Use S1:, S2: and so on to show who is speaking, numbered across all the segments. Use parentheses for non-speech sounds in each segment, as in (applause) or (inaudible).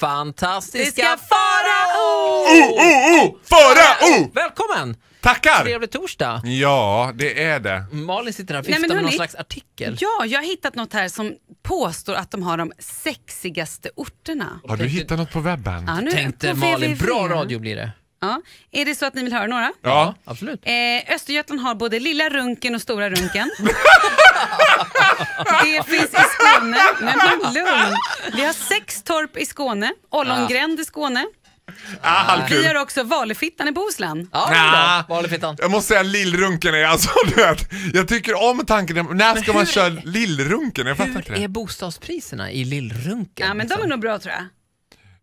S1: fantastiska Farao!
S2: Oh, oh, oh! Farao!
S1: Välkommen!
S2: Tackar!
S1: Trevlig torsdag.
S2: Ja, det är det.
S1: Malin sitter här och
S3: Nej,
S1: viftar
S3: men
S1: med någon slags artikel.
S3: Ja, jag har hittat något här som påstår att de har de sexigaste orterna.
S2: Har du hittat något på webben?
S3: Ja, nu
S1: Tänkte
S3: på
S1: Malin, bra radio blir det.
S3: Ja. Är det så att ni vill höra några?
S2: Ja.
S1: Absolut.
S3: Eh, Östergötland har både Lilla Runken och Stora Runken. (laughs) (laughs) det finns i Skåne. Nej men lugn. Vi har sex torp i Skåne, Ollongränd i Skåne.
S2: Ah, halvkul.
S3: Vi har också Valefittan i Bohuslän.
S1: Ja. Valefittan.
S2: Jag måste säga lillrunken är alltså, (laughs) du vet. Jag tycker om tanken, när ska man
S1: hur-
S2: köra lillrunken? Jag fattar inte
S1: Hur är
S2: det.
S1: bostadspriserna i Lillrunken?
S3: Ja, men de är
S1: liksom?
S3: nog bra tror jag.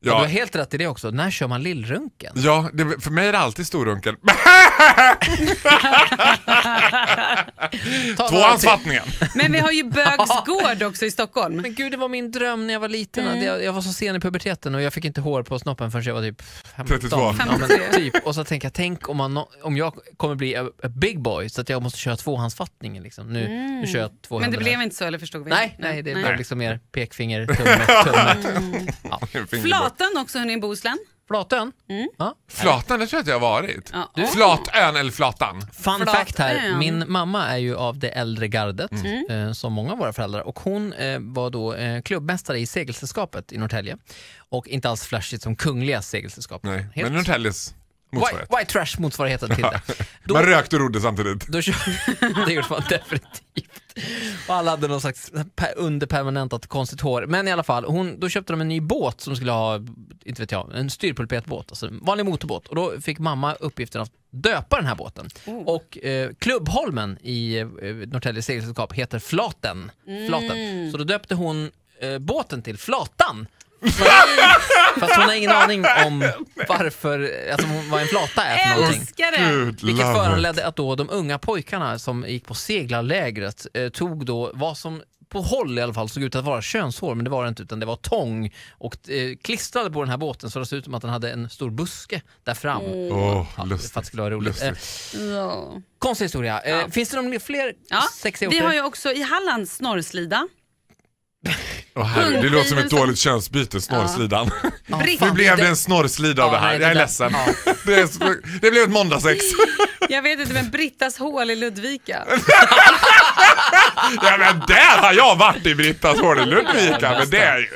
S1: Ja. Du har
S2: Ja,
S1: helt rätt i det också. När kör man Lillrunken?
S2: ja det, för mig är det alltid storrunken. (laughs) Tvåhandsfattningen.
S3: Men vi har ju Bögs gård också i Stockholm.
S1: Men gud, det var min dröm när jag var liten.
S3: Mm.
S1: Jag, jag var så sen i puberteten och jag fick inte hår på snoppen förrän jag var typ 15.
S2: 32.
S1: Ja, men
S3: 53.
S1: typ. Och så tänker jag, tänk om, man, om jag kommer bli a, a big boy så att jag måste köra tvåhandsfattningen. Liksom. Nu, nu kör jag två
S3: Mm. Men det blev
S1: här.
S3: inte så eller förstod vi?
S1: Nej, nej, det blev
S2: Nej.
S1: liksom mer pekfinger, tumme, tumme. (laughs) Ja.
S2: Fingerbult.
S3: Flatan också hörni i Bohuslän.
S1: Flatön?
S3: Mm.
S1: Ja.
S2: Flatan, det tror jag att jag har varit.
S3: Ja.
S1: Du-
S2: Flatön eller Flatan?
S1: Fun
S3: Flatön.
S1: fact här, min mamma är ju av det äldre gardet,
S3: Mm.
S1: eh, som många av våra föräldrar, och hon eh, var då eh, klubbmästare i segelsällskapet i Norrtälje. Och inte alls flashigt som Kungliga segelsällskapet.
S2: Nej,
S1: Helt
S2: men Norrtäljes
S1: white,
S2: motsvarighet.
S1: white trash motsvarigheten till (laughs) det. Då,
S2: Man rökte och rodde samtidigt.
S1: då kör, (laughs) det gjorde man definitivt. Och alla hade någon slags per, underpermanentat konstigt hår. Men i alla fall, hon, då köpte de en ny båt som skulle ha, inte vet jag, en styrpulpetbåt, alltså en vanlig motorbåt. Och då fick mamma uppgiften att döpa den här båten. Och eh, Klubbholmen i eh, Norrtälje segelsällskap heter Flaten. Flaten. Så då döpte hon eh, båten till Flatan. Fast hon har ingen aning om varför, alltså vad en flata är för någonting.
S3: Älskar det!
S2: Gud,
S1: Vilket
S2: love
S1: föranledde att då de unga pojkarna som gick på seglarlägret eh, tog då vad som på håll i alla fall såg ut att vara könshår, men det var det inte utan det var tång och eh, klistrade på den här båten så det såg ut som att den hade en stor buske där fram.
S2: Åh,
S1: Ja,
S2: lustigt.
S1: för att det skulle vara roligt. Eh.
S3: Ja.
S1: konstig historia. Eh, Finns det någon fler
S3: Ja,
S1: sexiga
S3: vi har ju också i Halland Snorrslida.
S2: Herregud, det låter som ett dåligt könsbyte, snorrslidan. (laughs)
S1: Ja,
S2: Nu blev det en snorrslida av
S1: Ja,
S2: det här,
S1: nej,
S2: jag är
S1: det
S2: ledsen.
S1: ja. (laughs)
S2: Det, är, så- det blev ett måndagsex. (laughs)
S3: Jag vet inte, men Brittas hål i Ludvika.
S2: Ja men där har jag varit i Brittas hål i Ludvika, men det är ju...